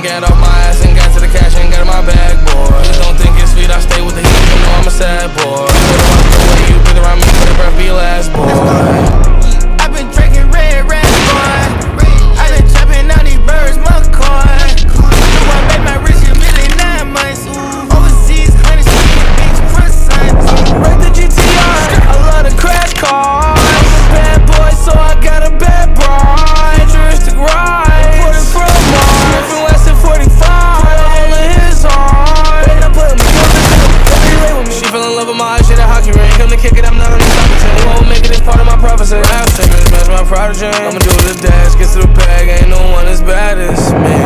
Get off my love with my eyes, shit a hockey ring. Come to kick it, I'm not gonna stop it. You won't make it, it's part of my prophecy. Rap statements, match my prodigy. I'ma do the dash, get to the bag, ain't no one as bad as me.